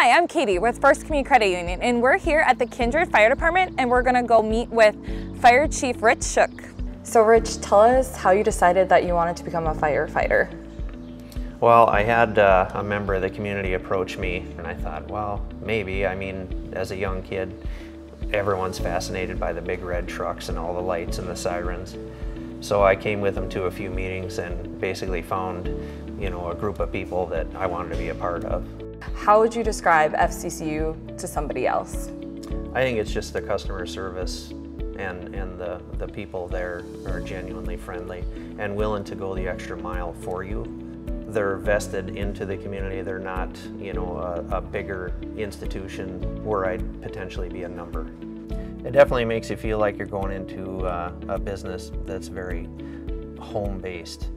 Hi, I'm Katie with First Community Credit Union, and we're here at the Kindred Fire Department, and we're gonna go meet with Fire Chief Rich Schock. So Rich, tell us how you decided that you wanted to become a firefighter. Well, I had uh, a member of the community approach me, and I thought, well, maybe. I mean, as a young kid, everyone's fascinated by the big red trucks and all the lights and the sirens. So I came with them to a few meetings and basically found, you know, a group of people that I wanted to be a part of. How would you describe FCCU to somebody else? I think it's just the customer service and, and the, the people there are genuinely friendly and willing to go the extra mile for you. They're vested into the community. They're not, you know, a, a bigger institution where I'd potentially be a number. It definitely makes you feel like you're going into uh, a business that's very home-based